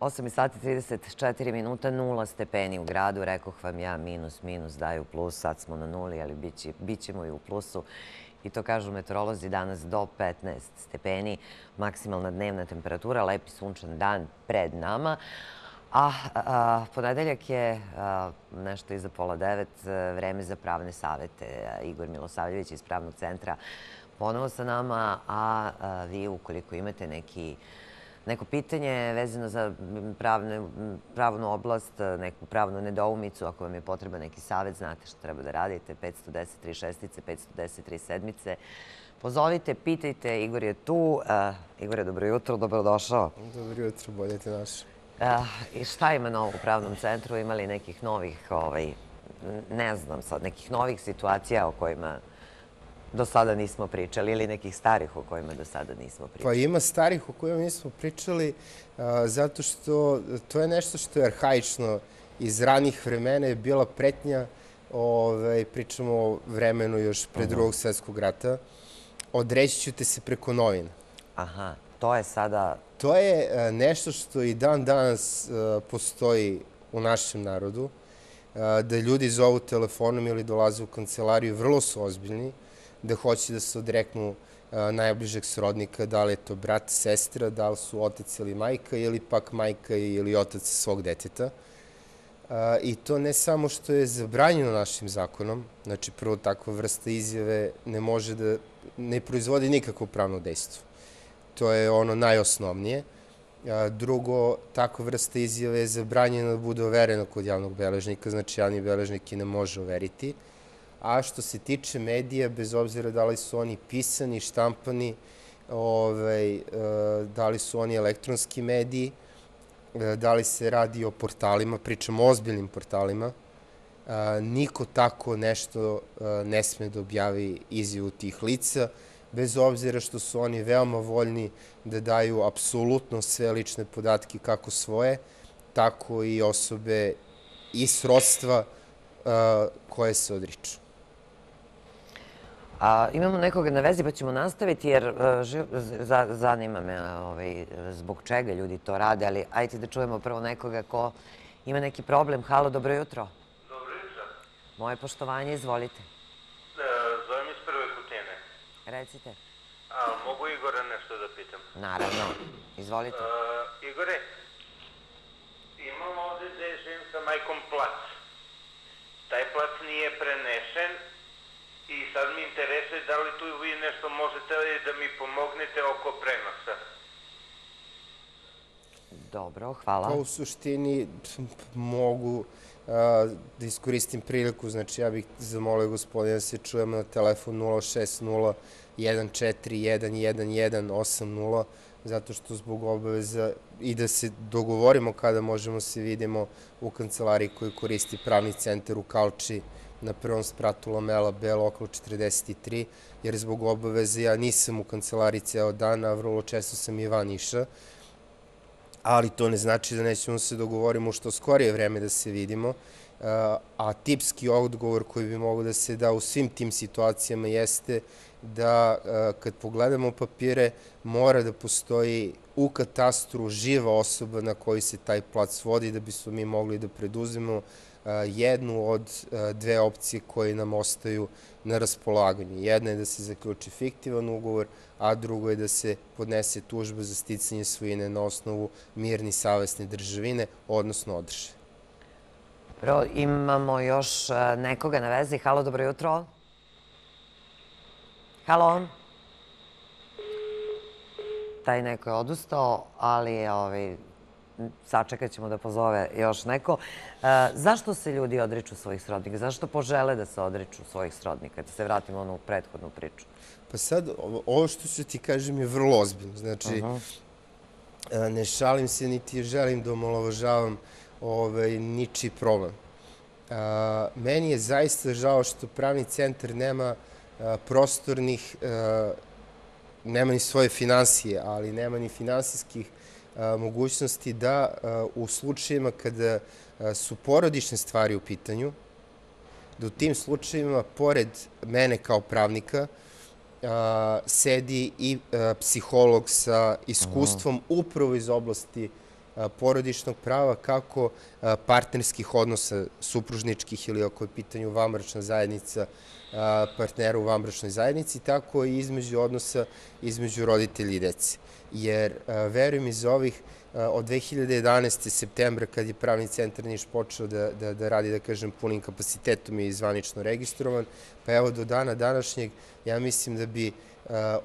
8 sati 34 minuta, nula stepeni u gradu. Rekoh vam ja, minus, minus, daju plus. Sad smo na nuli, ali bit ćemo i u plusu. I to kažu meteorolozi danas do 15 stepeni. Maksimalna dnevna temperatura, lepi sunčan dan pred nama. A, ponedeljak je nešto iza pola devet, vreme za pravne savete. Igor Milosavljević iz Pravnog centra ponovo sa nama, a vi ukoliko imate neki neko pitanje vezano za pravnu oblast, neku pravnu nedoumicu, ako vam je potreba neki savet, znate što treba da radite, 510 šestice, 510 3 sedmice. Pozovite, pitajte, Igor je tu. Igor je dobro jutro, dobrodošao. Dobro jutro, bolje te našao. I šta ima novo u pravnom centru? Ima li nekih novih, ovaj, ne znam sad, nekih novih situacija o kojima do sada nismo pričali ili nekih starih o kojima do sada nismo pričali? Pa ima starih o kojima nismo pričali zato što to je nešto što je arhaično iz ranih vremena je bila pretnja, ovaj, pričamo o vremenu još pre drugog svetskog rata, odreći ću te se preko novina. Aha, to je sada... To je nešto što i dan danas postoji u našem narodu, da ljudi zovu telefonom ili dolaze u kancelariju, vrlo su ozbiljni, da hoće da se odreknu najbližeg srodnika, da li je to brat, sestra, da li su otac ili majka, ili pak majka ili otac svog deteta. I to ne samo što je zabranjeno našim zakonom, znači prvo takva vrsta izjave ne može da, ne proizvodi nikakvo pravno dejstvo. To je ono najosnovnije. Drugo, takva vrsta izjave je zabranjena da bude overena kod javnog beležnika, znači javni beležnik je ne može overiti a što se tiče medija, bez obzira da li su oni pisani, štampani, ovaj, e, da li su oni elektronski mediji, e, da li se radi o portalima, pričamo o ozbiljnim portalima, e, niko tako nešto ne sme da objavi izjavu tih lica, bez obzira što su oni veoma voljni da daju apsolutno sve lične podatke kako svoje, tako i osobe i srodstva koje se odriču. A, imamo nekoga na vezi pa ćemo nastaviti jer e, zanima me ovaj, zbog čega ljudi to rade, ali ajte da čujemo prvo nekoga ko ima neki problem. Halo, dobro jutro. Dobro jutro. Moje poštovanje, izvolite. E, zovem iz prve kutine. Recite. A, mogu Igora nešto da pitam? Naravno, izvolite. E, Igore, imam ovde da je žen sa majkom plac. Taj plac nije prenešen, I sad mi interesuje da li tu vi nešto možete da mi pomognete oko prenosa. Dobro, hvala. Pa u suštini mogu da iskoristim priliku, znači ja bih zamolio gospodina da se čujemo na telefon 060 1411180, zato što zbog obaveza i da se dogovorimo kada možemo se vidimo u kancelariji koju koristi pravni centar u Kalči, na prvom spratu Lamela B, lokal 43, jer zbog obaveze ja nisam u kancelariji ceo dan, a vrlo često sam i van iša, ali to ne znači da nećemo se dogovorimo što skorije vreme da se vidimo, a tipski odgovor koji bi mogo da se da u svim tim situacijama jeste da kad pogledamo papire mora da postoji u katastru živa osoba na koji se taj plac vodi da bismo mi mogli da preduzemo jednu od dve opcije koje nam ostaju na raspolaganju. Jedna je da se zaključi fiktivan ugovor, a drugo je da se podnese tužba za sticanje svojine na osnovu mirni savesne državine, odnosno održe. Prvo, imamo još nekoga na vezi. Halo, dobro jutro. Halo. Taj neko je odustao, ali je ovaj, sačekat ćemo da pozove još neko. E, zašto se ljudi odriču svojih srodnika? Zašto požele da se odriču svojih srodnika? Da se vratimo onu prethodnu priču. Pa sad, ovo što ću ti kažem je vrlo ozbiljno. Znači, e, ne šalim se, niti želim da omalovažavam ovaj, ničiji problem. E, meni je zaista žao što pravni centar nema prostornih, nema ni svoje financije, ali nema ni finansijskih mogućnosti da u slučajima kada su porodične stvari u pitanju, da u tim slučajima, pored mene kao pravnika, sedi i psiholog sa iskustvom upravo iz oblasti a, porodičnog prava, kako a, partnerskih odnosa supružničkih ili ako je u pitanju vanbračna zajednica a, partnera u vanbračnoj zajednici, tako i između odnosa između roditelja i dece. Jer, a, verujem iz ovih od 2011. septembra kad je pravni centar Niš počeo da, da, da radi, da kažem, punim kapacitetom i zvanično registrovan, pa evo do dana današnjeg ja mislim da bi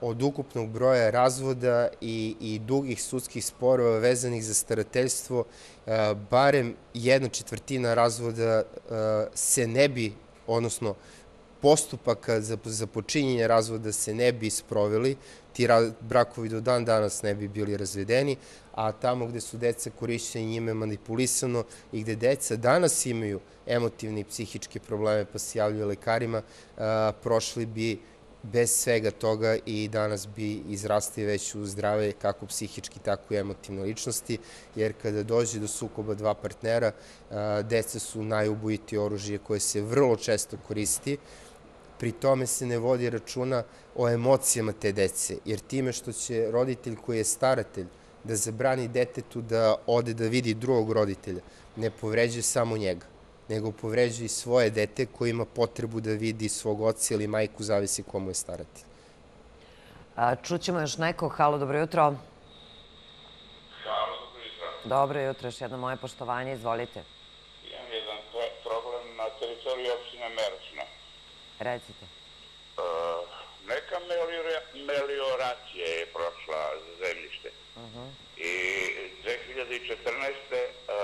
od ukupnog broja razvoda i, i dugih sudskih sporova vezanih za starateljstvo, barem jedna četvrtina razvoda se ne bi, odnosno postupaka za, za počinjenje razvoda se ne bi sproveli, ti brakovi do dan danas ne bi bili razvedeni, a tamo gde su deca korišćeni njime manipulisano i gde deca danas imaju emotivne i psihičke probleme pa se javljaju lekarima, prošli bi bez svega toga i danas bi izrastali već u zdrave kako psihički, tako i emotivne ličnosti, jer kada dođe do sukoba dva partnera, deca su najubojiti oružje koje se vrlo često koristi, pri tome se ne vodi računa o emocijama te dece, jer time što će roditelj koji je staratelj da zabrani detetu da ode da vidi drugog roditelja, ne povređuje samo njega, nego povređuje i svoje dete koje ima potrebu da vidi svog oca ili majku, zavisi komu je staratelj. A, čućemo još neko. Halo, dobro jutro. Halo, dobro jutro. Dobro jutro, još jedno moje poštovanje, izvolite. Imam jedan problem na teritoriji opštine Merošna. Recite. E, neka melioracija je prošla za zemljište. I 2014. Uh,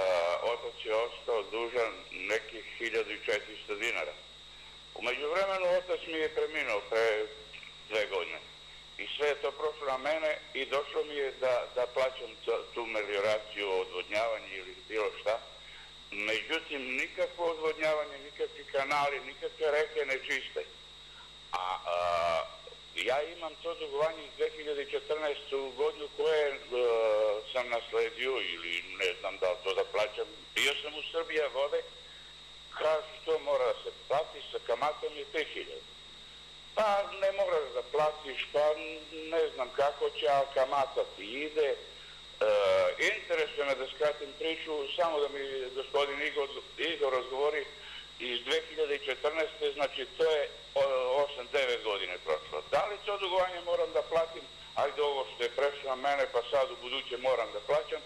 otac je ostao dužan nekih 1400 dinara. Umeđu vremenu otac mi je preminuo pre dve godine. I sve je to prošlo na mene i došlo mi je da, da plaćam tu melioraciju, odvodnjavanje ili bilo šta. Međutim, nikakvo odvodnjavanje, nikakvi kanali, nikakve reke ne čiste. A, ja imam to dugovanje iz 2014. godinu koje uh, sam nasledio ili ne znam da to da plaćam. Bio sam u Srbija vode, kažu to mora da se plati, sa kamatom je 5000. Pa ne moraš da platiš, pa ne znam kako će, a kamata ti ide. E, interesuje me da skratim priču, samo da mi gospodin Igor, razgovori iz 2014. znači to je 8-9 godine prošlo. Da li to dugovanje moram da platim? Ajde ovo što je prešlo na mene pa sad u buduće moram da plaćam.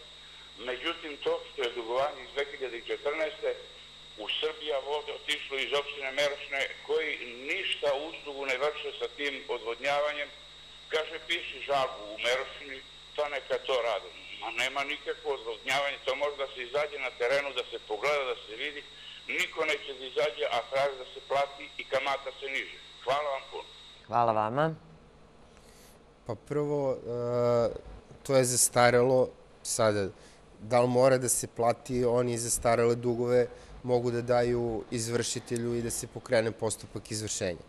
Međutim, to što je dugovanje iz 2014. u Srbija vode otišlo iz opštine Merošne koji ništa uslugu ne vrše sa tim odvodnjavanjem. Kaže, piši žalbu u Merošini, pa neka to rade. Ma nema nikakvo odvodnjavanje, to može da se izađe na terenu, da se pogleda, da se vidi niko neće da izađe, a traži da se plati i kamata se niže. Hvala vam puno. Hvala vama. Pa prvo, to je zastarelo sada. Da li mora da se plati, oni zastarele dugove mogu da daju izvršitelju i da se pokrene postupak izvršenja.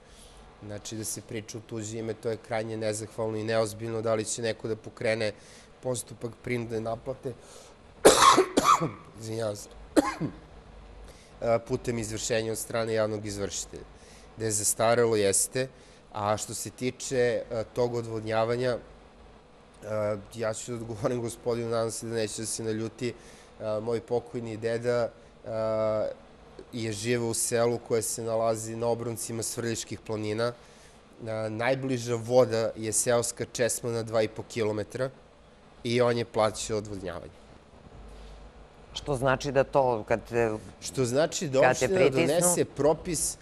Znači da se priča u tuđe ime, to je krajnje nezahvalno i neozbiljno da li će neko da pokrene postupak prinude naplate. Izvinjavam se putem izvršenja od strane javnog izvršitelja. Da je zastaralo jeste, a što se tiče tog odvodnjavanja, ja ću da odgovorim gospodinu, nadam se da neće da se naljuti, moj pokojni deda je živo u selu koje se nalazi na obroncima Svrljiških planina. Najbliža voda je seoska česma na 2,5 km i on je plaćao odvodnjavanje. Što znači da to, kad te Što znači da opština donese propis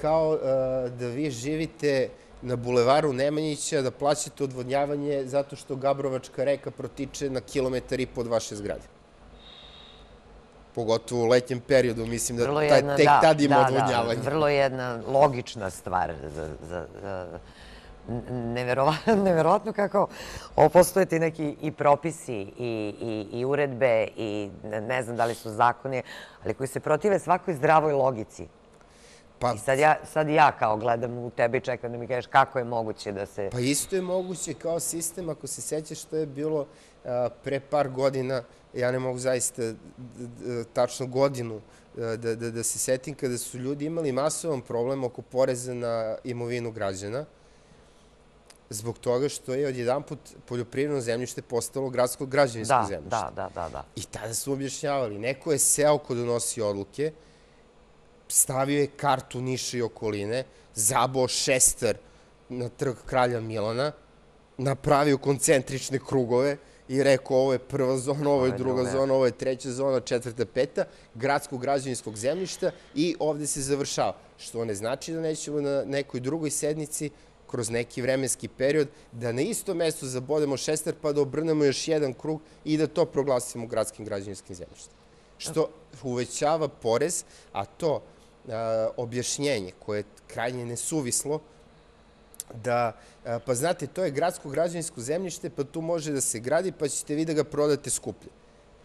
kao uh, da vi živite na bulevaru Nemanjića, da plaćate odvodnjavanje zato što Gabrovačka reka protiče na kilometar i pod vaše zgrade. Pogotovo u letnjem periodu, mislim da taj, tek da, tad ima da, da odvodnjavanje. Da, vrlo jedna logična stvar za, za, za neverovatno kako postoje ti neki i propisi i, i, i uredbe i ne znam da li su zakoni, ali koji se protive svakoj zdravoj logici. Pa, I sad ja, sad ja kao gledam u tebe i čekam da mi kažeš kako je moguće da se... Pa isto je moguće kao sistem, ako se sećaš što je bilo a, pre par godina, ja ne mogu zaista tačno godinu da, da, da se setim, kada su ljudi imali masovan problem oko poreza na imovinu građana zbog toga što je odjedanput poljoprivredno zemljište postalo gradsko građevinsko Da, zemljište. da, da, da, da. I tada su objašnjavali, neko je seo ko donosi odluke, stavio je kartu Niša i okoline, zabao šestar na trg kralja Milana, napravio koncentrične krugove i rekao ovo je prva zona, ovo je druga. zona, ovo je treća zona, četvrta, peta, gradskog građevinskog zemljišta i ovde se završava. Što ne znači da nećemo na nekoj drugoj sednici kroz neki vremenski period, da na isto mesto zabodemo šestar pa da obrnemo još jedan krug i da to proglasimo gradskim građevinskim zemljištem. Što uvećava porez, a to objašnjenje koje je krajnje nesuvislo, da, pa znate, to je gradsko građevinsko zemljište, pa tu može da se gradi, pa ćete vi da ga prodate skuplje.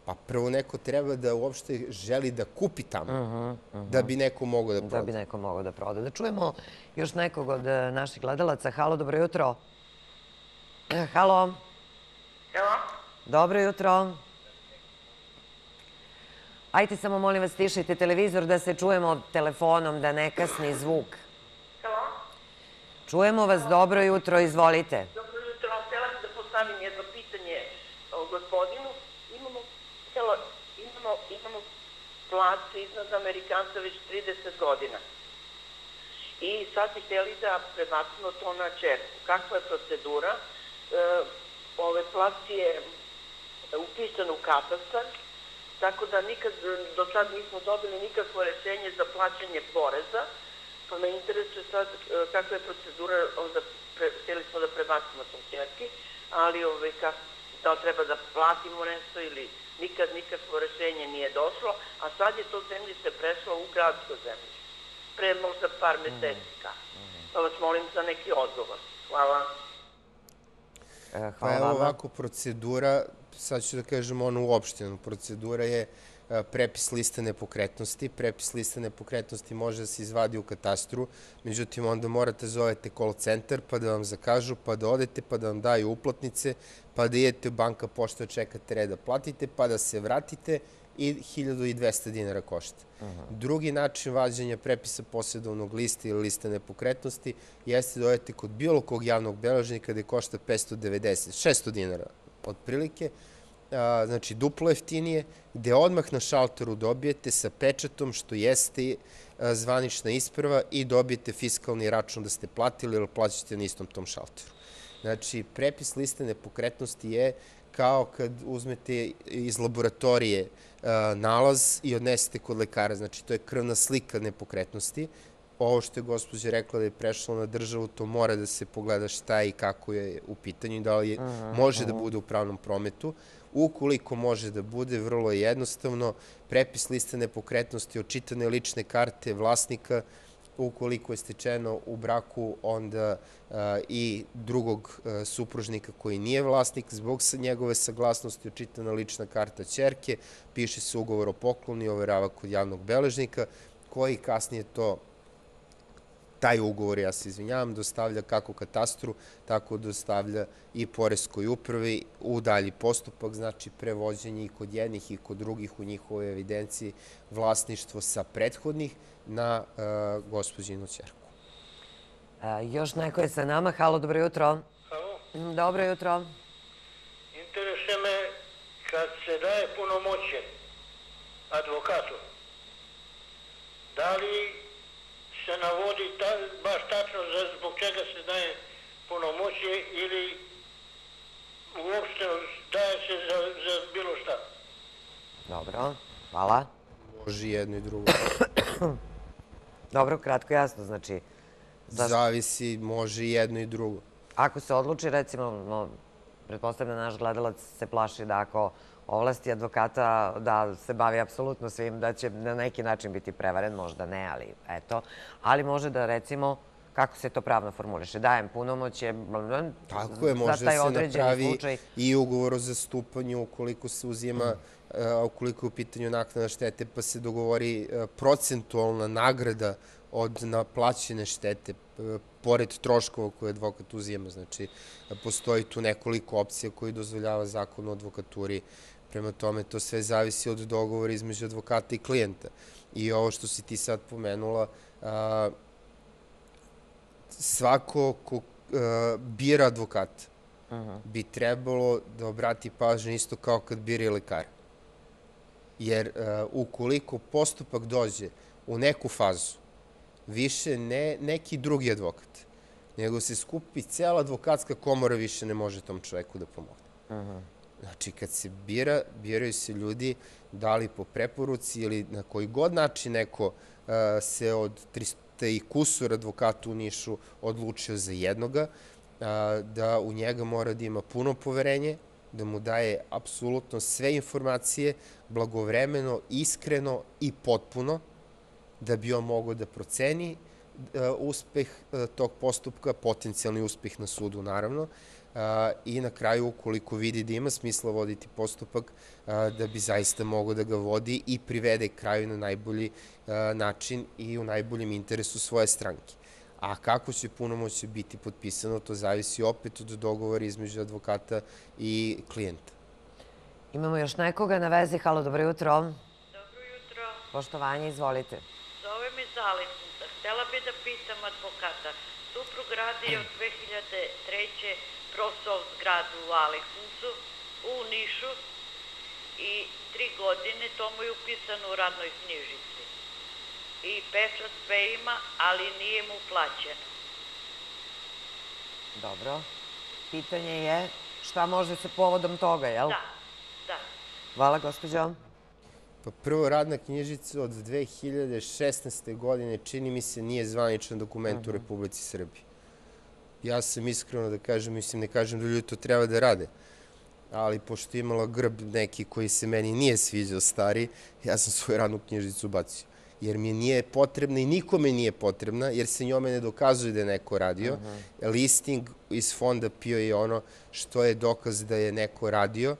Pa prvo neko treba da uopšte želi da kupi tamo, da bi neko mogao da proda. Da bi neko mogao da proda. Da čujemo još nekog od e, naših gledalaca. Halo, dobro jutro. E, Halo, Evo, dobro jutro. Ajte samo, molim vas, tišajte televizor da se čujemo telefonom, da ne kasni zvuk. halo, Čujemo vas, dobro jutro, izvolite. dobro jutro. Htela sam da postavim jedno pitanje o gospodinu. Imamo, htjela, imamo, imamo plac iznad Amerikanca već 30 godina. I sad bi htjeli da prebacimo to na čerku. Kakva je procedura? E, ove plac je upisan u katastar, tako da nikad do sad nismo dobili nikakvo rešenje za plaćanje poreza, pa me interesuje sad e, kakva je procedura, onda pre, htjeli smo da prebacimo to čerki, ali ove, kak, da li treba da platimo nešto ili nikad nikakvo rešenje nije došlo, a sad je to zemljište prešlo u gradsko zemljište. Pre možda par meseci kako. Pa vas molim za neki odgovor. Hvala. E, Pa Hvala evo vama. ovako procedura, sad ću da kažem onu uopštenu, procedura je prepis liste nepokretnosti. Prepis liste nepokretnosti može da se izvadi u katastru, međutim onda morate zovete call center pa da vam zakažu, pa da odete, pa da vam daju uplatnice, pa da idete u banka pošto čekate red da platite, pa da se vratite i 1200 dinara košta. Drugi način vađenja prepisa posjedovnog lista ili liste nepokretnosti jeste da odete kod bilo kog javnog beležnika gde košta 590, 600 dinara otprilike, a, znači duplo jeftinije, gde odmah na šalteru dobijete sa pečatom što jeste a, zvanična isprava i dobijete fiskalni račun da ste platili ili plaćate na istom tom šalteru. Znači, prepis liste nepokretnosti je kao kad uzmete iz laboratorije a, nalaz i odnesete kod lekara. Znači, to je krvna slika nepokretnosti. Ovo što je gospođa rekla da je prešlo na državu, to mora da se pogleda šta i kako je u pitanju i da li je, može da bude u pravnom prometu. Ukoliko može da bude, vrlo je jednostavno, prepis liste nepokretnosti očitane lične karte vlasnika, ukoliko je stečeno u braku, onda i drugog supružnika koji nije vlasnik, zbog njegove saglasnosti očitana lična karta ćerke, piše se ugovor o pokloni, overava kod javnog beležnika, koji kasnije to taj ugovor, ja se izvinjavam, dostavlja kako katastru, tako dostavlja i poreskoj upravi u dalji postupak, znači prevođenje i kod jednih i kod drugih u njihovoj evidenciji vlasništvo sa prethodnih na uh, gospođinu čerku. E, još neko je sa nama. Halo, dobro jutro. Halo, Mm, Dobro jutro. interesuje me kad se daje punomoće advokatu, da li se navodi ta, baš tačno za, zbog čega se daje punomoće ili uopšte daje se za, za bilo šta? Dobro, hvala. Može jedno i drugo. Dobro, kratko jasno, znači, Zašto? Zavisi, može i jedno i drugo. ako se odluči, recimo, no, pretpostavljam da naš gledalac se plaši da ako ovlasti advokata da se bavi apsolutno svim, da će na neki način biti prevaren, možda ne, ali eto. Ali može da, recimo, kako se to pravno formuliše, dajem punomoće Tako je, može da se napravi slučaj. i ugovor o zastupanju ukoliko se uzima, a, ukoliko je u pitanju naknada štete, pa se dogovori a, procentualna nagrada od naplaćene štete, p- pored troškova koje advokat uzima. Znači, postoji tu nekoliko opcija koji dozvoljava zakon o advokaturi. Prema tome, to sve zavisi od dogovora između advokata i klijenta. I ovo što si ti sad pomenula, a, svako ko bira advokata, bi trebalo da obrati pažnju isto kao kad bira lekara. Jer uh, ukoliko postupak dođe u neku fazu, više ne neki drugi advokat, nego se skupi cela advokatska komora više ne može tom čoveku da pomogne. Znači, kad se bira, biraju se ljudi da li po preporuci ili na koji god način neko uh, se od 300 i kusur advokata u Nišu odlučio za jednoga, uh, da u njega mora da ima puno poverenje, da mu daje apsolutno sve informacije, blagovremeno, iskreno i potpuno, da bi on mogao da proceni uh, uspeh tog postupka, potencijalni uspeh na sudu, naravno, i na kraju, ukoliko vidi da ima smisla voditi postupak, da bi zaista mogao da ga vodi i privede kraju na najbolji način i u najboljem interesu svoje stranke. A kako će punomoće biti potpisano, to zavisi opet od dogovora između advokata i klijenta. Imamo još nekoga na vezi. Halo, dobro jutro. Dobro jutro. Poštovanje, izvolite. Zove me Zalipnica. Htela bi da pitam advokata. Suprug radi od 2003. prosov zgradu u Aleksincu, u Nišu i tri godine to mu je upisano u radnoj knjižici. I pečat sve ima, ali nije mu plaćeno. Dobro. Pitanje je šta može se povodom toga, jel? Da, da. Hvala, gospođo. Pa prvo, radna knjižica od 2016. godine, čini mi se, nije zvaničan dokument u Republici Srbiji. Ja sam iskreno da kažem, mislim, ne kažem da ljudi to treba da rade, ali pošto je imala grb neki koji se meni nije sviđao stari, ja sam svoju radnu knjižicu bacio. Jer mi nije potrebna i nikome nije potrebna, jer se njome ne dokazuje da je neko radio. Listing iz fonda PIO je ono što je dokaz da je neko radio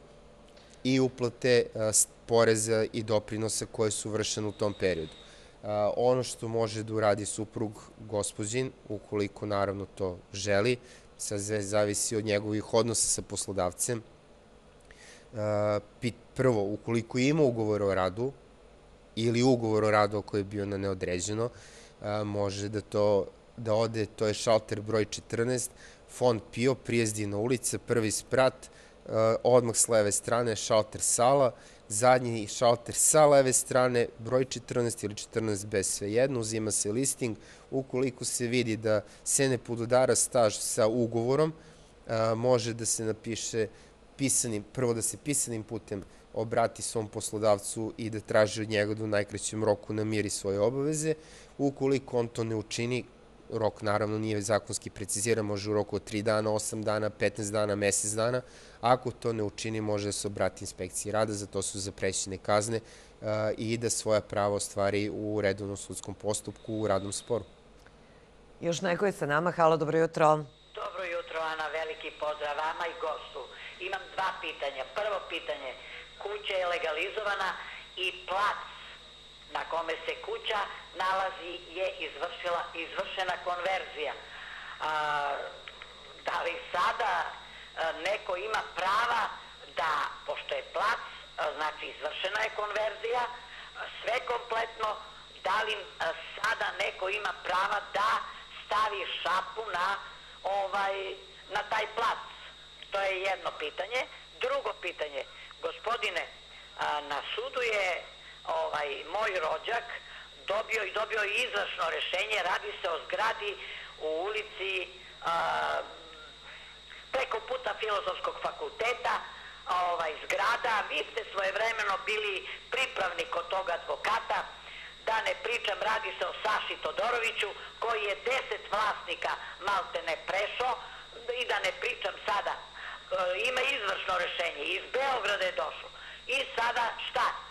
i uplate a, poreza i doprinosa koje su vršene u tom periodu. Ono što može da uradi suprug gospođin, ukoliko naravno to želi, sad zavisi od njegovih odnosa sa poslodavcem, prvo, ukoliko ima ugovor o radu ili ugovor o radu koji je bio na neodređeno, može da to da ode, to je šalter broj 14, fond PIO, prijezdina ulica, prvi sprat, odmah s leve strane šalter sala, zadnji šalter sa leve strane, broj 14 ili 14 bez svejedno, uzima se listing, ukoliko se vidi da se ne podudara staž sa ugovorom, može da se napiše pisanim, prvo da se pisanim putem obrati svom poslodavcu i da traži od njega da u najkraćem roku namiri svoje obaveze. Ukoliko on to ne učini, rok naravno nije zakonski preciziran, može u roku od 3 dana, 8 dana, 15 dana, mesec dana. Ako to ne učini, može da se obrati inspekciji rada, za to su zaprećene kazne a, i da svoja prava ostvari u redovnom sudskom postupku u radnom sporu. Još neko je sa nama. Halo, dobro jutro. Dobro jutro, Ana, veliki pozdrav vama i gostu. Imam dva pitanja. Prvo pitanje, kuća je legalizovana i plac na kome se kuća nalazi je izvršila, izvršena konverzija. A, da li sada a, neko ima prava da, pošto je plac, a, znači izvršena je konverzija, sve kompletno, da li a, sada neko ima prava da stavi šapu na ovaj na taj plac. To je jedno pitanje. Drugo pitanje, gospodine, na sudu je ovaj moj rođak dobio i dobio i izvršno rešenje, radi se o zgradi u ulici preko puta Filozofskog fakulteta, ovaj, zgrada, vi ste svojevremeno bili pripravnik kod tog advokata, da ne pričam, radi se o Saši Todoroviću, koji je deset vlasnika malte ne prešao, i da ne pričam sada, e, ima izvršno rešenje, iz Beograda je došlo. I sada šta?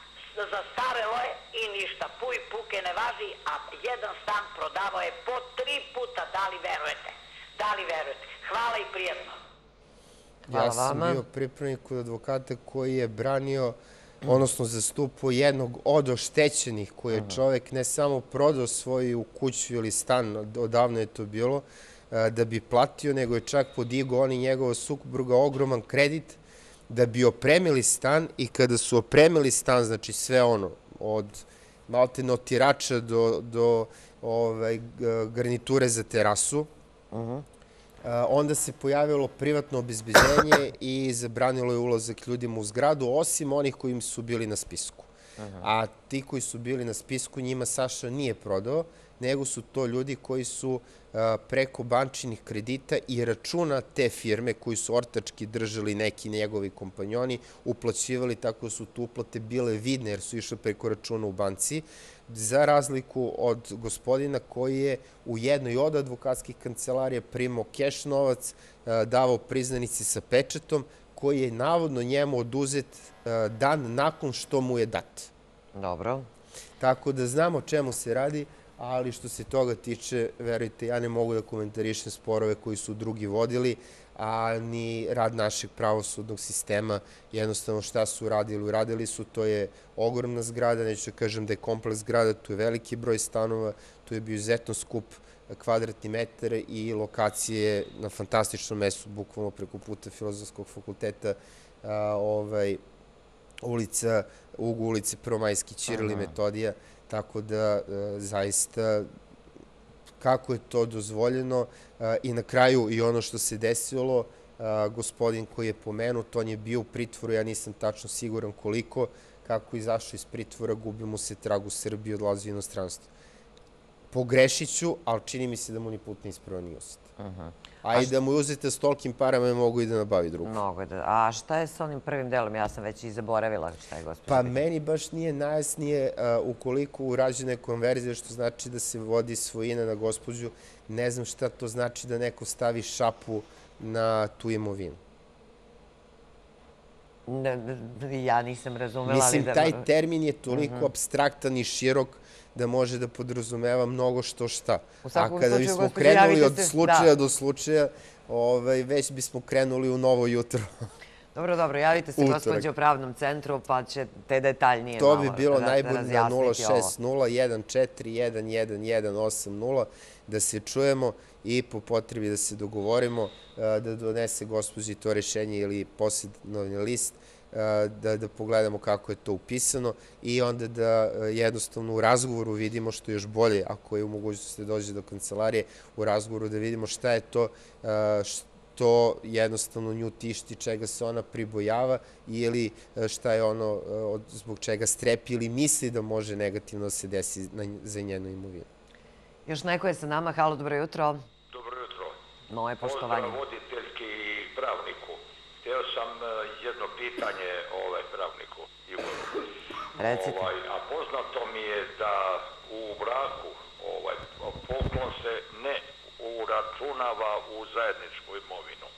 Zastarelo je i ništa, puj puke ne važi, a jedan stan prodavao je po tri puta, da li verujete? Da li verujete? Hvala i prijetno. Hvala ja sam vama. bio pripravnik kod advokata koji je branio, odnosno zastupao jednog od oštećenih, koji je čovek ne samo prodao svoju kuću ili stan, od- odavno je to bilo, e, da bi platio, nego je čak podigao on i njegova supruga ogroman kredit da bi opremili stan i kada su opremili stan, znači sve ono, od malte notirača do, do ovaj, garniture za terasu, a, onda se pojavilo privatno obezbeđenje i zabranilo je ulazak ljudima u zgradu, osim onih koji su bili na spisku. A ti koji su bili na spisku, njima Saša nije prodao, nego su to ljudi koji su a, preko bančinih kredita i računa te firme koji su ortački držali neki njegovi kompanjoni, uplaćivali tako da su tu uplate bile vidne jer su išle preko računa u banci, za razliku od gospodina koji je u jednoj od advokatskih kancelarija primao keš novac, a, davao priznanici sa pečetom, koji je navodno njemu oduzet a, dan nakon što mu je dat. Dobro. Tako da znamo čemu se radi, ali što se toga tiče, verujte, ja ne mogu da komentarišem sporove koji su drugi vodili, a ni rad našeg pravosudnog sistema, jednostavno šta su uradili, uradili su, to je ogromna zgrada, neću da kažem da je kompleks zgrada, tu je veliki broj stanova, tu je bio izuzetno skup kvadratni metar i lokacije na fantastičnom mestu, bukvalno preko puta Filozofskog fakulteta, a, ovaj, ulica, ugu ulice Prvomajski Ćirili Metodija, tako da e, zaista kako je to dozvoljeno e, i na kraju i ono što se desilo, e, gospodin koji je pomenut, on je bio u pritvoru, ja nisam tačno siguran koliko, kako izašao iz pritvora, gubi mu se trag u Srbiji, odlazi u inostranstvo. Pogrešit ću, ali čini mi se da mu ni putna isprava nije uzeta. A i da mu je uzeta s tolkim parama, mogu i da nabavi drugu. Je da... A šta je sa onim prvim delom? Ja sam već i zaboravila šta je gospođa. Pa meni baš nije najjasnije uh, ukoliko urađena je konverzija, što znači da se vodi svojina na gospođu, ne znam šta to znači da neko stavi šapu na tu imovinu. Ne, ja nisam razumela, Mislim, ali da... taj termin je toliko abstraktan i širok da može da podrazumeva mnogo što šta. A kada bismo krenuli od slučaja da. do slučaja, ovaj, već bismo krenuli u novo jutro. Dobro, dobro, javite se gospođo u pravnom centru, pa ćete detaljnije To bi bilo najbolje na razjasniti ovo. 060-141-180 da se čujemo i po potrebi da se dogovorimo eh, da donese gospođi to rešenje ili posebnovni list da, da pogledamo kako je to upisano i onda da jednostavno u razgovoru vidimo što je još bolje, ako je u mogućnosti da dođe do kancelarije, u razgovoru da vidimo šta je to što jednostavno nju tišti, čega se ona pribojava ili šta je ono zbog čega strepi ili misli da može negativno da se desi na, za njenu imovinu. Još neko je sa nama. Halo, dobro jutro. Dobro jutro. Moje poštovanje. Pozdrav voditeljki i pravniku. Htio sam e, jedno pitanje ovaj pravniku Igoru. Recite. Ovaj, a poznato mi je da u braku ovaj, poklon se ne uračunava u zajedničku imovinu.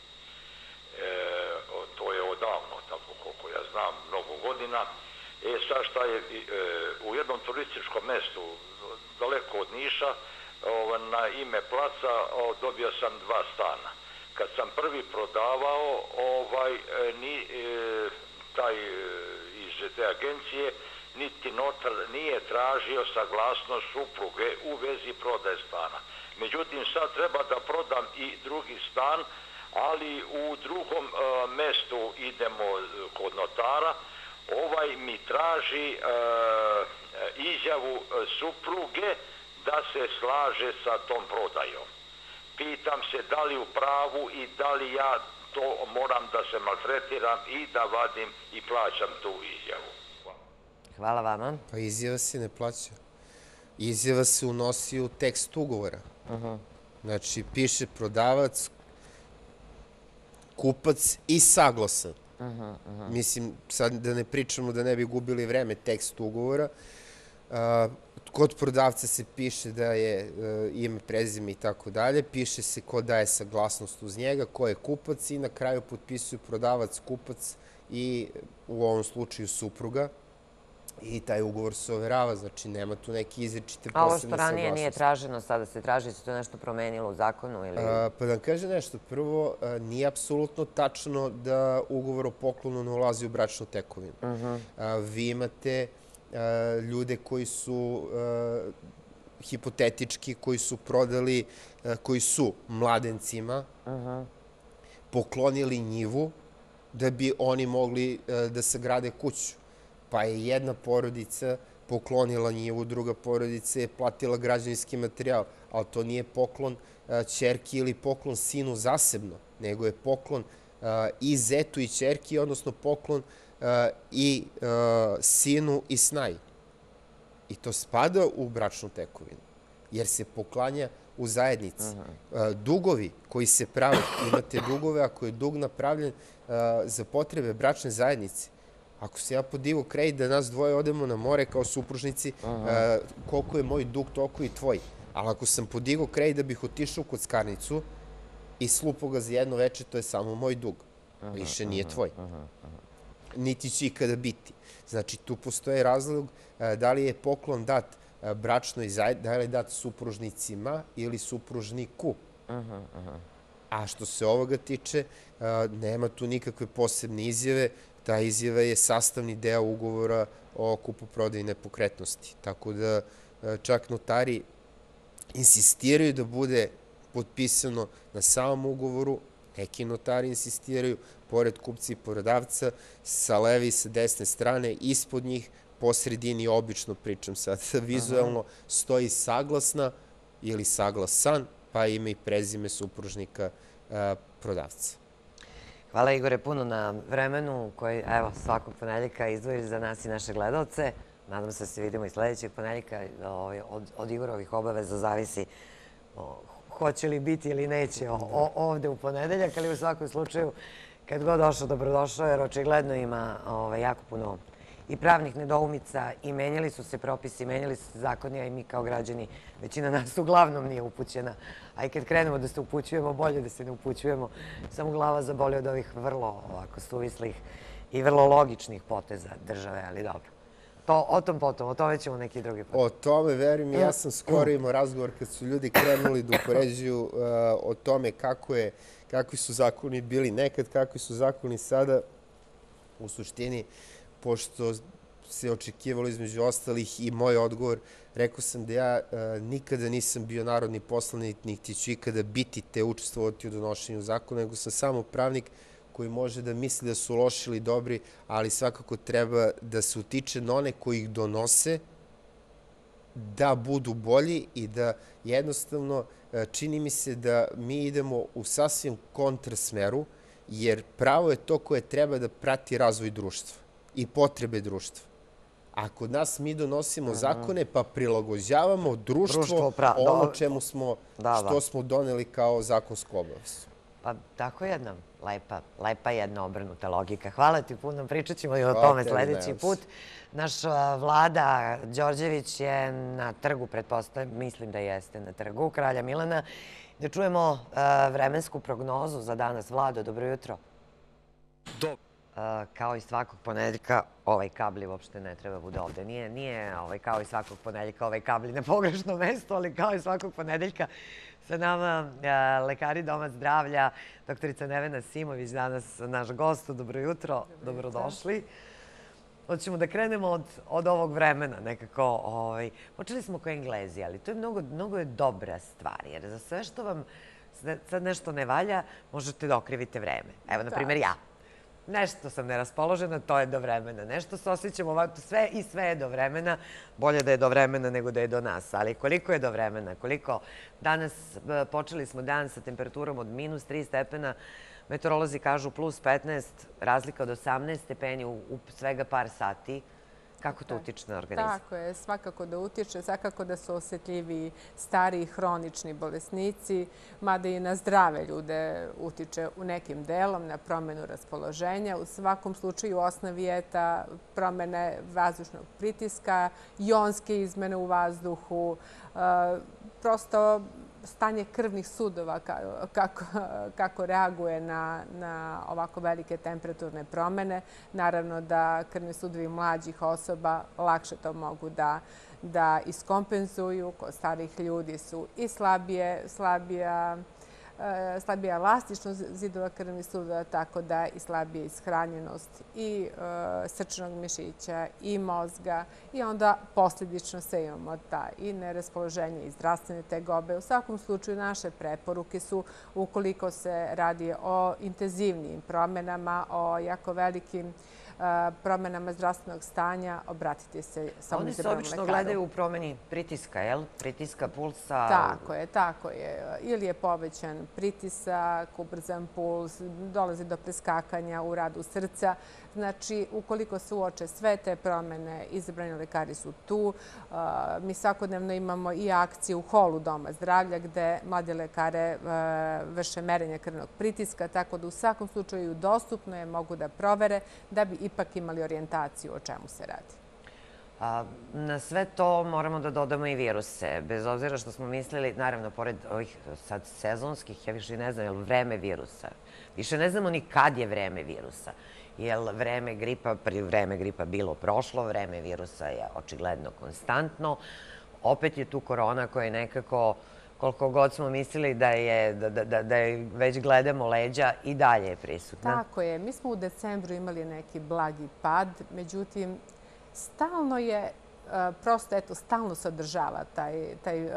E, to je odavno, tako koliko ja znam, mnogo godina. E sad šta je, e, u jednom turističkom mestu, daleko od Niša, o, na ime placa o, dobio sam dva stana. Kad sam prvi prodavao, ovaj, e, ni, e, taj e, iz te agencije, niti notar nije tražio saglasnost supruge u vezi prodaje stana. Međutim, sad treba da prodam i drugi stan, ali u drugom e, mestu idemo kod notara, ovaj mi traži e, izjavu supruge da se slaže sa tom prodajom. Pitam se da li u pravu i da li ja to moram da se maltretiram i da vadim i plaćam tu izjavu. Hvala vama. Pa izjava se ne plaća. Izjava se unosi u tekst ugovora. Znači, piše prodavac, kupac i saglasan. Mislim, sad da ne pričamo da ne bi gubili vreme tekst ugovora. Kod prodavca se piše da je e, ime, prezime i tako dalje, piše se ko daje saglasnost uz njega, ko je kupac i na kraju potpisuju prodavac, kupac i u ovom slučaju supruga. I taj ugovor se overava, znači nema tu neke izrečite A ovo posebne što ranije nije saglasnosti. traženo, sada se traži, se to nešto promenilo u zakonu ili... A, pa da vam kažem nešto, prvo, a, nije apsolutno tačno da ugovor o poklonu ne ulazi u bračnu tekovinu. A, vi imate ljude koji su hipotetički, koji su prodali, koji su mladencima poklonili njivu da bi oni mogli da sagrade kuću. pa je jedna porodica poklonila njivu, druga porodica je platila građevinski materijal, ali to nije poklon čerki ili poklon sinu zasebno, nego je poklon i zetu i čerki, odnosno poklon i sinu i snaji. I to spada u bračnu tekovinu, jer se poklanja u zajednici. Dugovi koji se prave, imate dugove, ako je dug napravljen za potrebe bračne zajednice, Ako se ja podivu kredit da nas dvoje odemo na more kao supružnici, koliko je moj dug, toliko i tvoj. Ali ako sam podigao kredit da bih otišao kod skarnicu i slupo ga za jedno veče, to je samo moj dug. Više nije tvoj. Niti će ikada biti. Znači, tu postoje razlog da li je poklon dat bračnoj zajednici, da li je dat supružnicima ili supružniku. A što se ovoga tiče, nema tu nikakve posebne izjave ta izjava je sastavni deo ugovora o kupoprodaji nepokretnosti. Tako da čak notari insistiraju da bude potpisano na samom ugovoru, neki notari insistiraju, pored kupca i prodavca, sa leve i sa desne strane, ispod njih, po sredini, obično pričam sad vizualno, stoji saglasna ili saglasan, pa ima i prezime supružnika prodavca. Hvala Igore puno na vremenu koji, evo, svakog ponedljika izdvojiš za nas i naše gledalce. Nadam se da se vidimo i sledećeg ponedljika. Ovaj, od Igorovih obaveza zavisi hoće li biti ili neće ovde u ponedeljak, ali u svakom slučaju, kad god došao, dobrodošao, jer očigledno ima ovaj, jako puno i pravnih nedoumica i menjali su se propisi, menjali su se zakoni, a i mi kao građani, većina nas uglavnom nije upućena. A i kad krenemo da se upućujemo, bolje da se ne upućujemo. Samo glava zaboli od ovih vrlo ovako suvislih i vrlo logičnih poteza države, ali dobro. To, o tom potom, o tome ćemo neki drugi put. O tome, verujem, ja sam skoro imao razgovor kad su ljudi krenuli da upoređuju uh, o tome kako je, kakvi su zakoni bili nekad, kakvi su zakoni sada. U suštini, pošto se očekivalo između ostalih i moj odgovor, rekao sam da ja e, nikada nisam bio narodni poslanik, niti ću ikada biti te učestvovati u donošenju zakona, nego sam samo pravnik koji može da misli da su loši ili dobri, ali svakako treba da se utiče na one koji ih donose, da budu bolji i da jednostavno e, čini mi se da mi idemo u sasvim kontrsmeru, jer pravo je to koje treba da prati razvoj društva i potrebe društva. A kod nas mi donosimo zakone pa prilagođavamo društvo, ono čemu smo, da, što da. smo doneli kao zakonsku obavezu. Pa tako jedna lepa, lepa jedna obrnuta logika. Hvala ti puno, pričat ćemo i o tome sledeći put. Naš vlada Đorđević je na trgu, pretpostavljam, mislim da jeste na trgu, kralja Milana. Da čujemo vremensku prognozu za danas. Vlado, dobro jutro. Dobro kao i svakog ponedeljka, ovaj kabli uopšte ne treba bude ovde. Nije, nije ovaj, kao i svakog ponedeljka ovaj kabli na pogrešno mesto, ali kao i svakog ponedeljka sa nama lekari Doma zdravlja, doktorica Nevena Simović, danas naš gost. Dobro jutro, dobrodošli. Hoćemo da krenemo od, od ovog vremena nekako. Ovaj, počeli smo kao englezi, ali to je mnogo, mnogo je dobra stvar, jer za sve što vam sad nešto ne valja, možete da okrivite vreme. Evo, na primjer, ja nešto sam neraspoložena, to je do vremena. Nešto se osjećam ovako, sve i sve je do vremena. Bolje da je do vremena nego da je do nas. Ali koliko je do vremena? Koliko danas, e, počeli smo dan sa temperaturom od minus 3 stepena, meteorolozi kažu plus 15, razlika od 18 stepeni u, u svega par sati. Kako to utiče na organizam? Tako je, svakako da utiče, svakako da su osetljivi stari hronični bolesnici, mada i na zdrave ljude utiče u nekim delom, na promenu raspoloženja. U svakom slučaju osnovi je ta promene vazdušnog pritiska, jonske izmene u vazduhu, prosto stanje krvnih sudova, kako, kako reaguje na, na ovako velike temperaturne promene. Naravno da krvni sudovi mlađih osoba lakše to mogu da, da iskompenzuju. Kod starih ljudi su i slabije, slabija slabija elastičnost zidova krvnih sudova, tako da i slabija ishranjenost i e, srčnog mišića i mozga i onda posljedično se imamo ta i neraspoloženje i zdravstvene tegobe. U svakom slučaju naše preporuke su ukoliko se radi o intenzivnijim promenama, o jako velikim promenama zdravstvenog stanja, obratiti se sa Oni se obično gledaju u promeni pritiska, jel? Pritiska, pulsa... Tako je, tako je. Ili je povećan pritisak, ubrzan puls, dolazi do preskakanja u radu srca. Znači, ukoliko se uoče sve te promene, izabrani lekari su tu. Mi svakodnevno imamo i akcije u holu Doma zdravlja gde mlade lekare vrše merenje krvnog pritiska, tako da u svakom slučaju dostupno je, mogu da provere da bi ipak imali orijentaciju o čemu se radi. Na sve to moramo da dodamo i viruse. Bez obzira što smo mislili, naravno, pored ovih sad sezonskih, ja više ne znam, je li vreme virusa? Više ne znamo ni kad je vreme virusa. Je li vreme gripa, pri vreme gripa bilo prošlo, vreme virusa je očigledno konstantno. Opet je tu korona koja je nekako koliko god smo mislili da je, da, da, da, da je već gledamo leđa i dalje je prisutna. Tako je. Mi smo u decembru imali neki blagi pad, međutim, stalno je, e, prosto eto, stalno se održava taj, taj uh,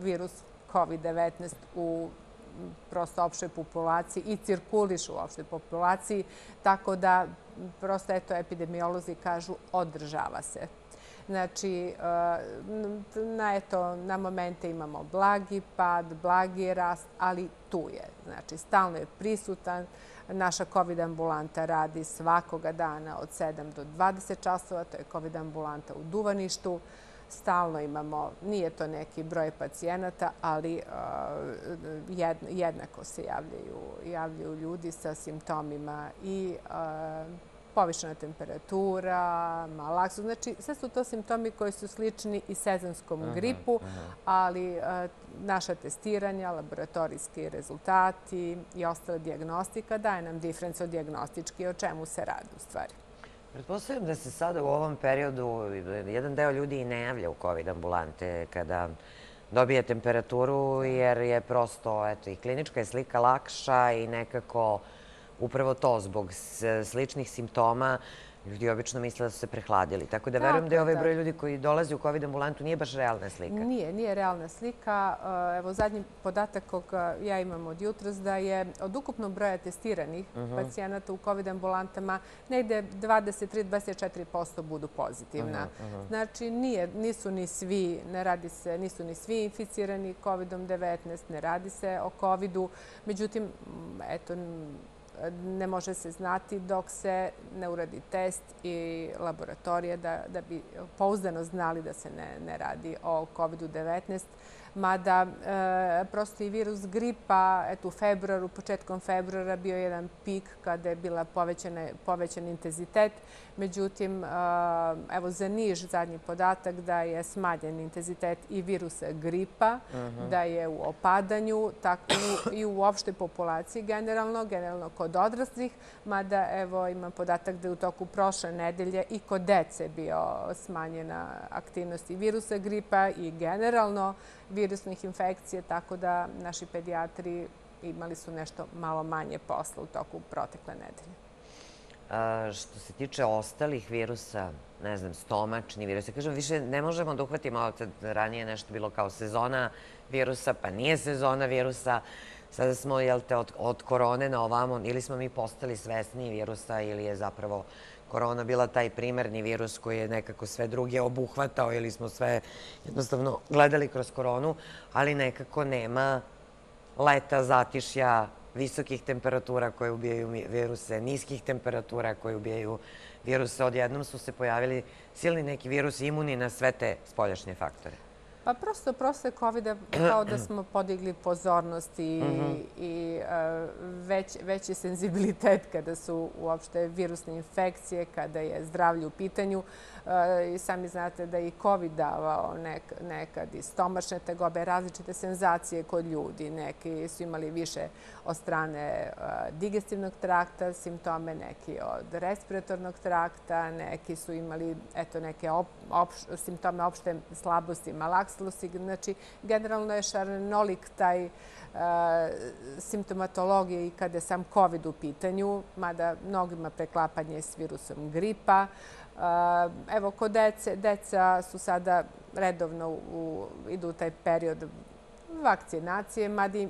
virus COVID-19 u prosto opštoj populaciji i cirkuliš u opštoj populaciji, tako da prosto eto epidemiolozi kažu održava se. Znači, e, na, eto, na momente imamo blagi pad, blagi rast, ali tu je. Znači, stalno je prisutan. Naša COVID ambulanta radi svakoga dana od 7 do 20 časova. To je COVID ambulanta u Duvaništu. Stalno imamo, nije to neki broj pacijenata, ali e, jednako se javljaju, javljaju ljudi sa simptomima i e, povišena temperatura, malaksu. Znači, sve su to simptomi koji su slični i sezonskom gripu, ali e, naša testiranja, laboratorijski rezultati i ostale diagnostika daje nam diferenco diagnostički o čemu se radi u stvari. Pretpostavljam da se sada u ovom periodu jedan deo ljudi i ne javlja u COVID ambulante kada dobije temperaturu jer je prosto, eto, i klinička je slika lakša i nekako upravo to, zbog sličnih simptoma, ljudi obično misle da su se prehladili. Tako da verujem da je ovaj broj ljudi koji dolazi u COVID ambulantu nije baš realna slika. Nije, nije realna slika. E, evo, zadnji podatak koga ja imam od jutros da je od ukupnog broja testiranih mhm. pacijenata u COVID ambulantama negde 23-24% budu pozitivna. Mhm, mhm. Znači, nije, nisu ni svi, ne radi se, nisu ni svi inficirani COVID-19, ne radi se o COVID-u. Međutim, eto, ne može se znati dok se ne uradi test i laboratorije da, da bi pouzdano znali da se ne, ne radi o COVID-19 mada e, prosto i virus gripa, eto u februaru, početkom februara bio jedan pik kada je bila povećan intenzitet. Međutim, e, evo za Niš zadnji podatak da je smanjen intenzitet i virusa gripa, da je u opadanju, tako i u opštoj populaciji generalno, generalno kod odraslih, mada evo imam podatak da je u toku prošle nedelje i kod dece bio smanjena aktivnost i virusa gripa i generalno virusnih infekcija, tako da naši pedijatri imali su nešto malo manje posla u toku protekle nedelje. što se tiče ostalih virusa, ne znam, stomačni virus, ja kažem, više ne možemo da uhvatimo, ranije nešto bilo kao sezona virusa, pa nije sezona virusa, sada smo, jel te, od, od korone na ovamo, ili smo mi postali svesniji virusa, ili je zapravo korona bila taj primerni virus koji je nekako sve druge obuhvatao ili smo sve jednostavno gledali kroz koronu, ali nekako nema leta, zatišja, visokih temperatura koje ubijaju viruse, niskih temperatura koje ubijaju viruse. Odjednom su se pojavili silni neki virusi imuni na sve te spoljašnje faktore. Pa prosto, prosto je COVID kao da smo podigli pozornost i, mhm. i e, veći senzibilitet kada su uopšte virusne infekcije, kada je zdravlje u pitanju. E, I sami znate da je i COVID davao nekad i stomačne tegobe, različite senzacije kod ljudi. Neki su imali više od strane e, digestivnog trakta, simptome neki od respiratornog trakta, neki su imali eto, neke simptome opšte slabosti, malakslosi. Znači, generalno je šarenolik taj e, simptomatologije i kada je sam COVID u pitanju, mada mnogima preklapanje s virusom gripa. Evo, kod dece, deca su sada redovno u, idu u taj period vakcinacije, mada e,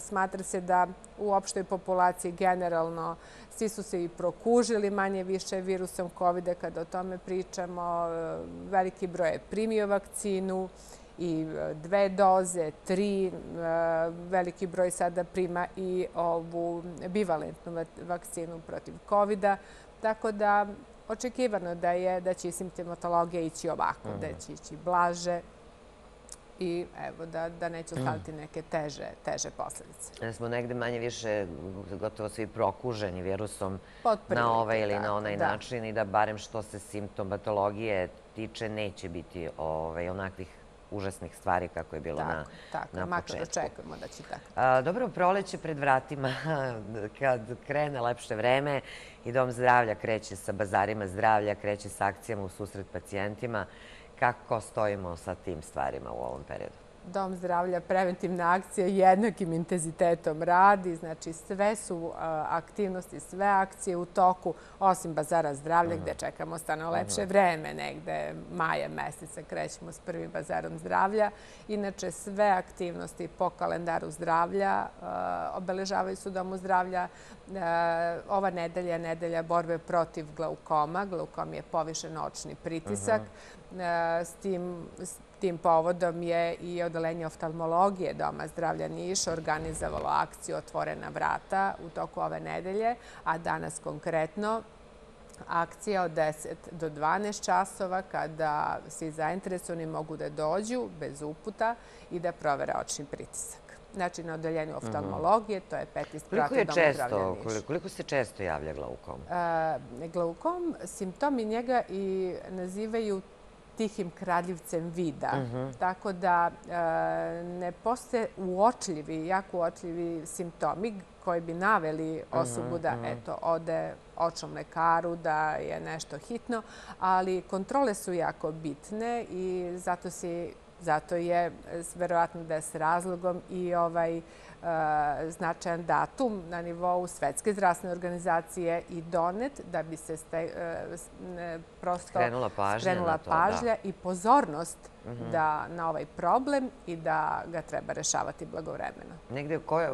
smatra se da u opštoj populaciji generalno svi su se i prokužili manje više virusom COVID-a kada o tome pričamo. E, veliki broj je primio vakcinu i dve doze, tri, veliki broj sada prima i ovu bivalentnu vakcinu protiv COVID-a. Tako da očekivano da je da će simptomatologija ići ovako, da će ići blaže, i evo, da, da neće ostaviti neke teže, teže posledice. Da smo negde manje više gotovo svi prokuženi virusom na ovaj ili na onaj da. način i da barem što se simptomatologije tiče neće biti ovaj, onakvih užasnih stvari kako je bilo tako, na, tako, na makar početku. očekujemo da će tako. A, dobro, proleće pred vratima, kad krene lepše vreme i Dom zdravlja kreće sa bazarima zdravlja, kreće sa akcijama u susret pacijentima. Kako stojimo sa tim stvarima u ovom periodu? Dom zdravlja preventivna akcija jednakim intenzitetom radi, znači sve su aktivnosti, sve akcije u toku, osim bazara zdravlja gde čekamo stano lepše vreme, negde maja meseca krećemo s prvim bazarom zdravlja. Inače, sve aktivnosti po kalendaru zdravlja obeležavaju su Domu zdravlja. Ova nedelja je nedelja borbe protiv glaukoma. Glaukom je povišen očni pritisak. S tim, tim povodom je i odelenje oftalmologije Doma zdravlja Niš organizovalo akciju Otvorena vrata u toku ove nedelje, a danas konkretno akcija od 10 do 12 časova kada svi zainteresovani mogu da dođu bez uputa i da provere očni pritisak. Znači, na odeljenju mhm. oftalmologije, to je 15 prata Doma zdravlja Niš. Koliko se često javlja glaukom? E, glaukom, simptomi njega i nazivaju tihim kradljivcem vida. Mhm. Tako da e, ne postoje uočljivi, jako uočljivi simptomi koji bi naveli osobu mhm, da mhm. eto, ode očnom lekaru, da je nešto hitno, ali kontrole su jako bitne i zato, si, zato je verovatno da je s razlogom i ovaj značajan datum na nivou Svetske zdravstvene organizacije i donet da bi se ste, e, prosto skrenula pažnja, skrenula to, pažnja da. i pozornost mhm. da, na ovaj problem i da ga treba rešavati blagovremeno. Negde koja,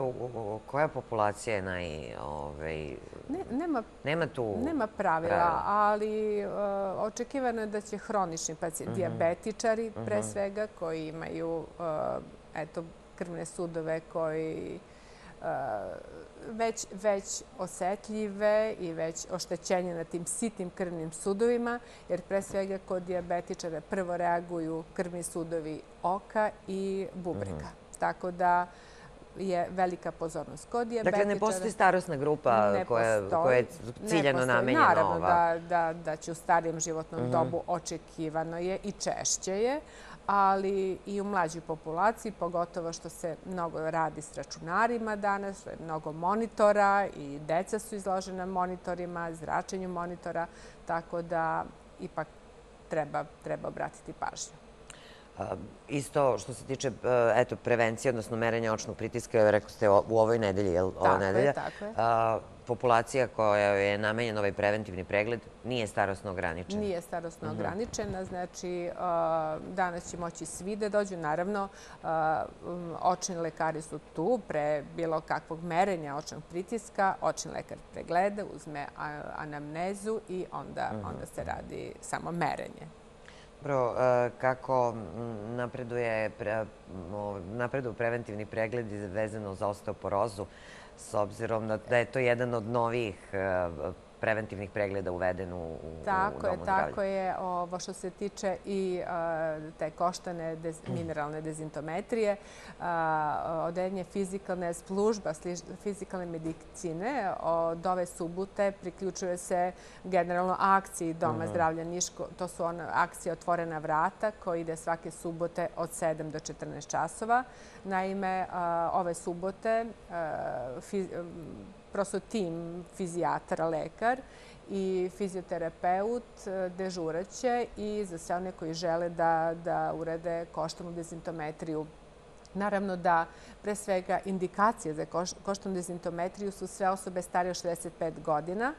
koja populacija je naj... Ovaj, ne, nema, nema tu nema pravila, pravila. ali uh, očekivano je da će hronični pacijenti, mhm. diabetičari pre mhm. svega, koji imaju uh, eto, krvne sudove koji uh, već, već osetljive i već oštećenje na tim sitnim krvnim sudovima, jer pre svega kod diabetičara prvo reaguju krvni sudovi oka i bubrega. Mhm. Tako da je velika pozornost kod diabetičara. Dakle, ne postoji starostna grupa koja, koja je ciljeno namenjena ova? Naravno da, da, da će u starijem životnom mhm. -huh. dobu očekivano je i češće je, ali i u mlađoj populaciji, pogotovo što se mnogo radi s računarima danas, što je mnogo monitora i deca su izložena monitorima, zračenju monitora, tako da ipak treba, treba obratiti pažnju. Isto što se tiče eto, prevencije, odnosno merenja očnog pritiska, rekao ste u ovoj nedelji, je li ova nedelja? Tako je, tako je populacija koja je namenjena ovaj preventivni pregled nije starostno ograničena? Nije starostno mhm. ograničena. Znači, danas će moći svi da dođu. Naravno, očni lekari su tu pre bilo kakvog merenja očnog pritiska. Očni lekar pregleda, uzme anamnezu i onda, mhm. onda se radi samo merenje. Dobro, kako napreduje, napreduju preventivni pregledi vezano za osteoporozu, s obzirom da je to jedan od novih e, preventivnih pregleda uveden u, u tako Domu je, Tako je, ovo što se tiče i uh, te koštane dez, mineralne dezintometrije, uh, odeljenje fizikalne služba fizikalne medicine od ove subute priključuje se generalno akciji Doma mhm. zdravlja Niško. To su one akcije Otvorena vrata koji ide svake subote od 7 do 14 časova. Naime, ove subote prosto tim fizijatara, lekar i fizioterapeut dežuraće i za sve one koji žele da, da urade koštanu dezintometriju Naravno da pre svega indikacije za koštanu dezintometriju su sve osobe starije od 65 godina,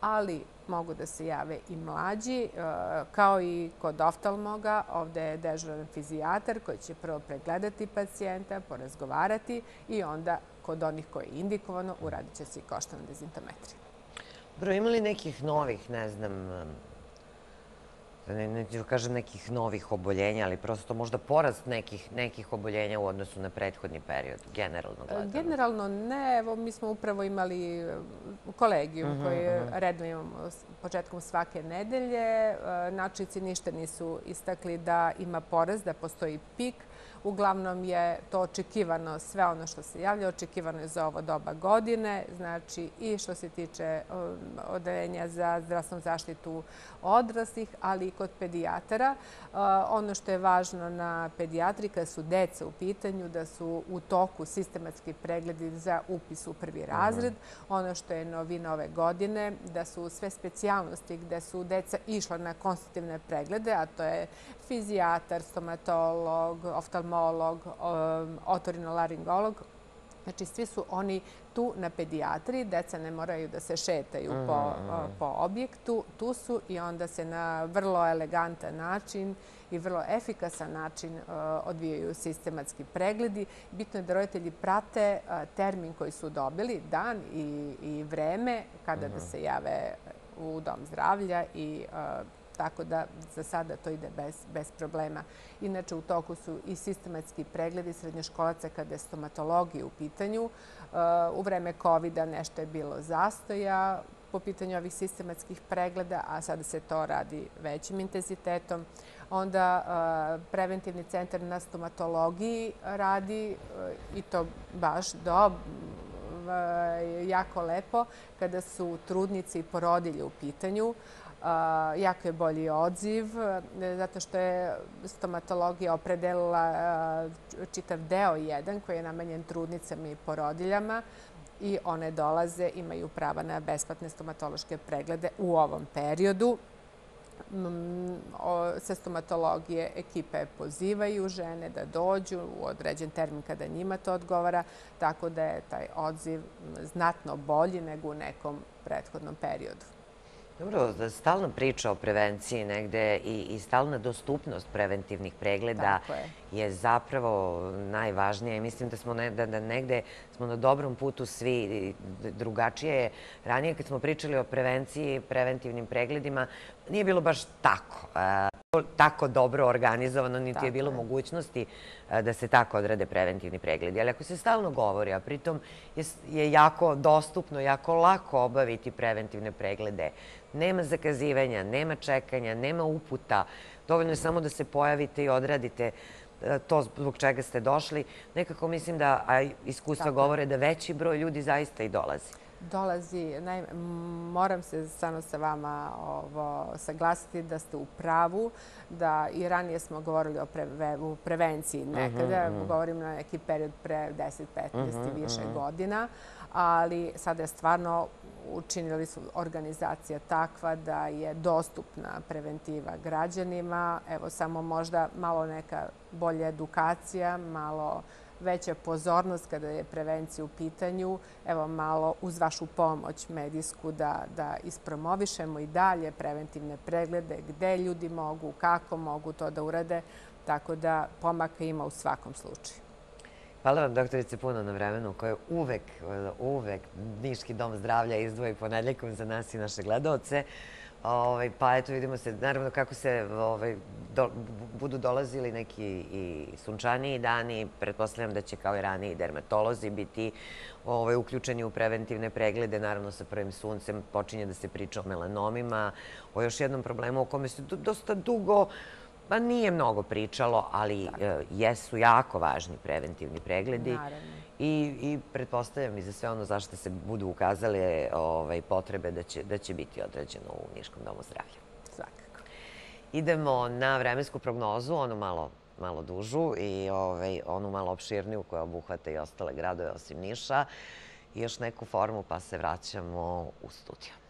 ali mogu da se jave i mlađi, e, kao i kod oftalmoga. Ovde je dežuran fizijatar koji će prvo pregledati pacijenta, porazgovarati i onda kod onih koji je indikovano uradit će se i koštana dezintometrija. Dobro, ima li nekih novih, ne znam, ne, neću da kažem nekih novih oboljenja, ali prosto možda porast nekih, nekih oboljenja u odnosu na prethodni period, generalno gledano? Generalno ne. Evo, mi smo upravo imali e, kolegiju Mhm, koji redno imamo početkom svake nedelje. E, Načnici ništa nisu istakli da ima porast, da postoji pik. Uglavnom je to očekivano, sve ono što se javlja, očekivano je za ovo doba godine. Znači i što se tiče um, odeljenja za zdravstvenu zaštitu odraslih, ali i kod pedijatara. Uh, Ono što je važno na pedijatri, kada su deca u pitanju, da su u toku sistematski pregledi za upis u prvi razred. Ono što je novina ove godine, da su sve specijalnosti gde su deca išla na konstitutivne preglede, a to je fizijatar, stomatolog, oftalmolog, um, otorinolaringolog, Znači, svi su oni tu na pedijatriji, deca ne moraju da se šetaju po, po objektu, tu su i onda se na vrlo elegantan način i vrlo efikasan način uh, odvijaju sistematski pregledi. Bitno je da roditelji prate uh, termin koji su dobili, dan i, i vreme kada da se jave u dom zdravlja i uh, tako da za sada to ide bez, bez problema. Inače, u toku su i sistematski pregledi srednjoškolaca kada je stomatologija u pitanju. Uh, U vreme COVID-a nešto je bilo zastoja po pitanju ovih sistematskih pregleda, a sada se to radi većim intenzitetom. Onda uh, preventivni centar na stomatologiji radi uh, i to baš do jako lepo kada su trudnice i porodilje u pitanju. A, jako je bolji odziv, e, zato što je stomatologija opredelila čitav deo jedan koji je namenjen trudnicama i porodiljama i one dolaze, imaju prava na besplatne stomatološke preglede u ovom periodu. Sa stomatologije ekipe pozivaju žene da dođu u određen termin kada njima to odgovara, tako da je taj odziv znatno bolji nego u nekom prethodnom periodu. Dobro, da stalna priča o prevenciji negde i, i stalna dostupnost preventivnih pregleda je. je zapravo najvažnija i mislim da smo ne, da, da negde smo na dobrom putu svi drugačije je. Ranije kad smo pričali o prevenciji, preventivnim pregledima, nije bilo baš tako. tako dobro organizovano, niti Tako je bilo je. mogućnosti da se tako odrede preventivni pregledi. Ali ako se stalno govori, a pritom je jako dostupno, jako lako obaviti preventivne preglede, nema zakazivanja, nema čekanja, nema uputa, dovoljno je samo da se pojavite i odradite e, to zbog čega ste došli. Nekako mislim da, a iskustva Tako govore da veći broj ljudi zaista i dolazi. Dolazi, m, moram se stvarno sa vama ovo, saglasiti da ste u pravu, da i ranije smo govorili o preve, u prevenciji nekada, govorim na neki period pre 10, 15 i više godina, ali sada je stvarno učinili su organizacija takva da je dostupna preventiva građanima. Evo, samo možda malo neka bolja edukacija, malo veća pozornost kada je prevencija u pitanju. Evo malo uz vašu pomoć medijsku da, da ispromovišemo i dalje preventivne preglede gde ljudi mogu, kako mogu to da urade, tako da pomaka ima u svakom slučaju. Hvala vam, doktorice, puno na vremenu koje uvek, uvek Niški dom zdravlja izdvoji ponedjeljkom za nas i naše gledalce. Ovaj, pa eto, vidimo se, naravno, kako se ovaj, do, budu dolazili neki i sunčaniji dani, pretpostavljam da će kao i raniji dermatolozi biti ovaj, uključeni u preventivne preglede, naravno sa prvim suncem počinje da se priča o melanomima, o još jednom problemu o kome se do- dosta dugo Pa nije mnogo pričalo, ali e, jesu jako važni preventivni pregledi. Naravno. I, I pretpostavljam i za sve ono zašto se budu ukazale ovaj, potrebe da će, da će biti određeno u Niškom domu zdravlja. Svakako. Idemo na vremensku prognozu, onu malo, malo dužu i ovaj, onu malo opširniju koja obuhvata i ostale gradove osim Niša. I još neku formu pa se vraćamo u studio.